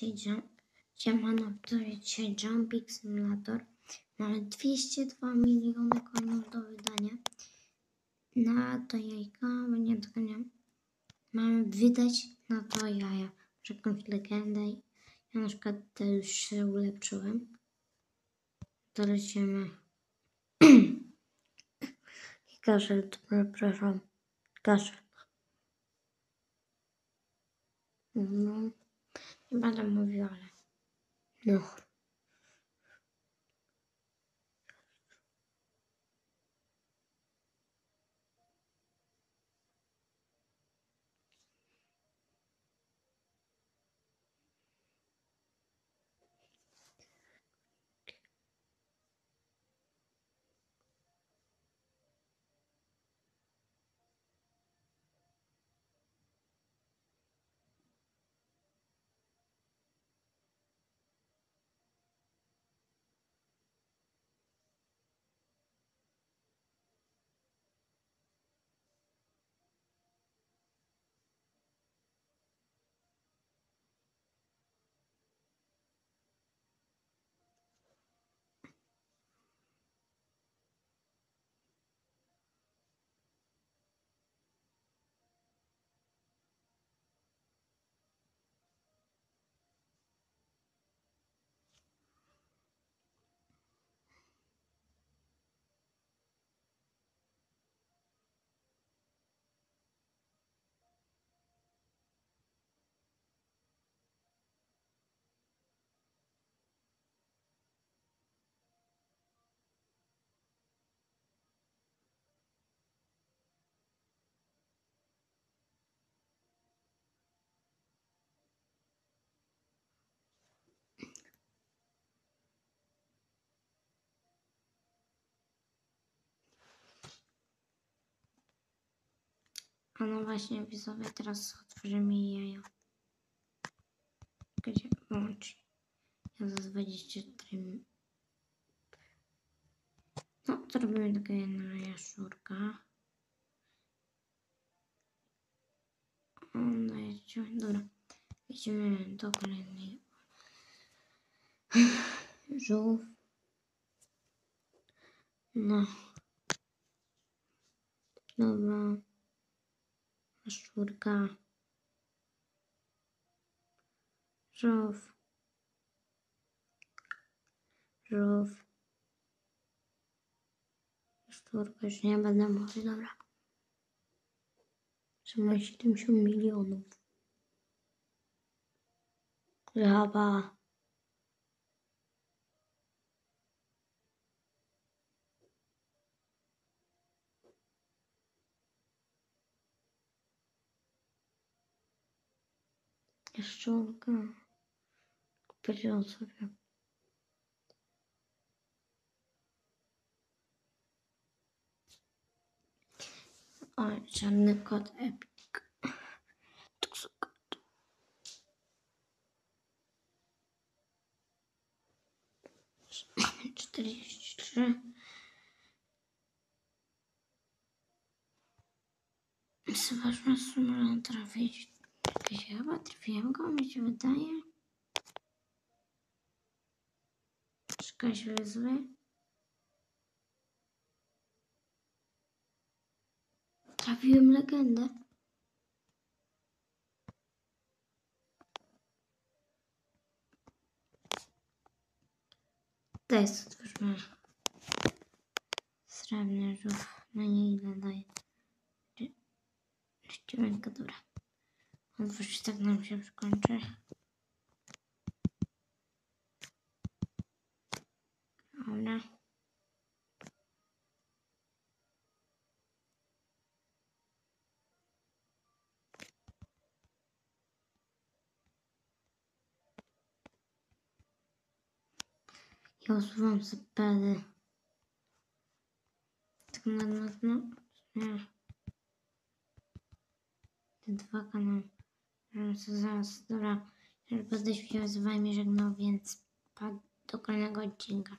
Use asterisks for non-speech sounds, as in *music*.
Dzisiaj siemano, jest dzisiaj Jumping Simulator. Mamy 202 miliony coinów do wydania. Na to jajka, nie nie. Mamy wydać na to jaja. Jakąś legendę. Ja na przykład te już się ulepszyłem. To lecimy. *clears throat* Kaszel, to przepraszam. Kaszel. No. Nie będę mówił, A no właśnie, widzowie, teraz otworzymy jajo. Gdzie włącz? Ja za 24 min- No, zrobimy takie jedna jaszczurka. O, dajcie, dobra. Idziemy do kolejnej. *sighs* Żółw. No. Dobra. Jaszczurka. Żółw. Żółw. Jaszczurka, już nie będę mówił, dobra. Że ma 70 milionów. Żaba. Jaszczurka. Powiedział sobie. Oj, czarny kot Epic. Tu są kot. Czterdzieści trzy. Zobaczmy, co trafić. Jakieś chyba trafiłem go, mi się wydaje. Czekaj, wyzwy. Trafiłem legendę. To jest, otwórzmy. Srebrny żółw. No nie ile daje. Dziewiątka, dobra. Otwórz, tak nam się skończy. Dobra. Ja usuwam zapady. Tak na no, no, nie. Te dwa kanały. Sobie zaraz, dobra, już będę się z wami żegnał, więc pa- do kolejnego odcinka.